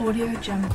Audio Jungle.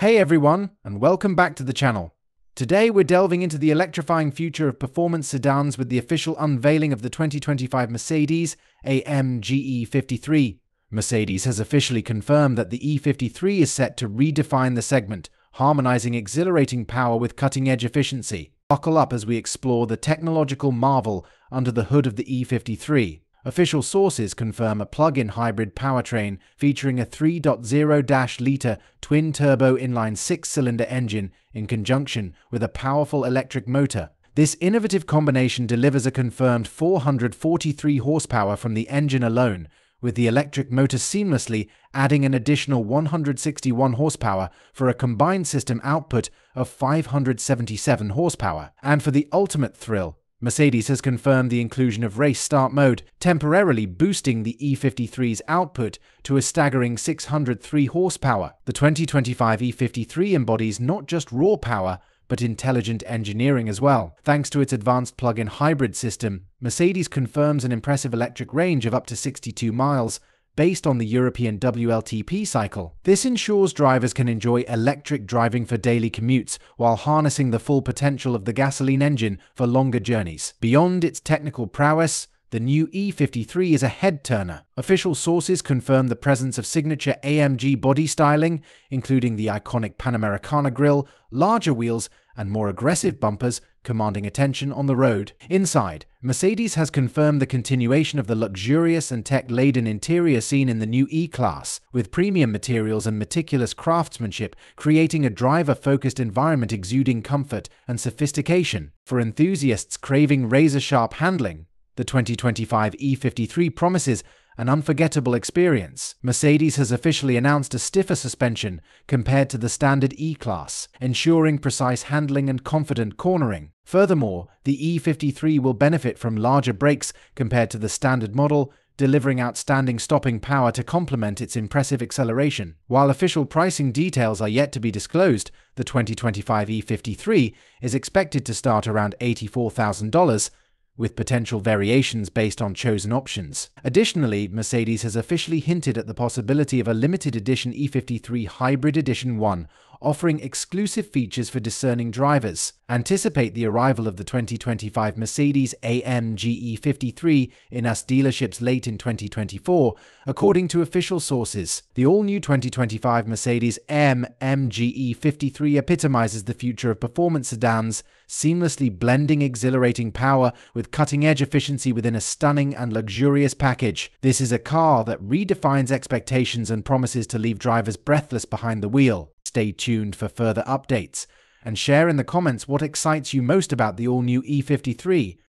Hey everyone, and welcome back to the channel. Today we're delving into the electrifying future of performance sedans with the official unveiling of the 2025 Mercedes AMG E53. Mercedes has officially confirmed that the E53 is set to redefine the segment, harmonizing exhilarating power with cutting-edge efficiency. Buckle up as we explore the technological marvel under the hood of the E53. Official sources confirm a plug-in hybrid powertrain featuring a 3.0-liter twin-turbo inline six-cylinder engine in conjunction with a powerful electric motor. This innovative combination delivers a confirmed 443 horsepower from the engine alone, with the electric motor seamlessly adding an additional 161 horsepower for a combined system output of 577 horsepower. And for the ultimate thrill, Mercedes has confirmed the inclusion of race start mode, temporarily boosting the E53's output to a staggering 603 horsepower. The 2025 E53 embodies not just raw power, but intelligent engineering as well. Thanks to its advanced plug-in hybrid system, Mercedes confirms an impressive electric range of up to 62 miles, based on the European WLTP cycle. This ensures drivers can enjoy electric driving for daily commutes while harnessing the full potential of the gasoline engine for longer journeys. Beyond its technical prowess, the new E53 is a head turner. Official sources confirm the presence of signature AMG body styling, including the iconic Panamericana grille, larger wheels, and more aggressive bumpers commanding attention on the road. Inside, Mercedes has confirmed the continuation of the luxurious and tech-laden interior seen in the new E-Class, with premium materials and meticulous craftsmanship creating a driver-focused environment exuding comfort and sophistication. For enthusiasts craving razor-sharp handling, the 2025 E53 promises an unforgettable experience. Mercedes has officially announced a stiffer suspension compared to the standard E-Class, ensuring precise handling and confident cornering. Furthermore, the E53 will benefit from larger brakes compared to the standard model, delivering outstanding stopping power to complement its impressive acceleration. While official pricing details are yet to be disclosed, the 2025 E53 is expected to start around $84,000, with potential variations based on chosen options. Additionally, Mercedes has officially hinted at the possibility of a limited edition E53 Hybrid Edition 1 offering exclusive features for discerning drivers. Anticipate the arrival of the 2025 Mercedes AMG E53 in US dealerships late in 2024, according to official sources. The all-new 2025 Mercedes AMG E53 epitomizes the future of performance sedans, seamlessly blending exhilarating power with cutting-edge efficiency within a stunning and luxurious package. This is a car that redefines expectations and promises to leave drivers breathless behind the wheel. Stay tuned for further updates and share in the comments what excites you most about the all new E53.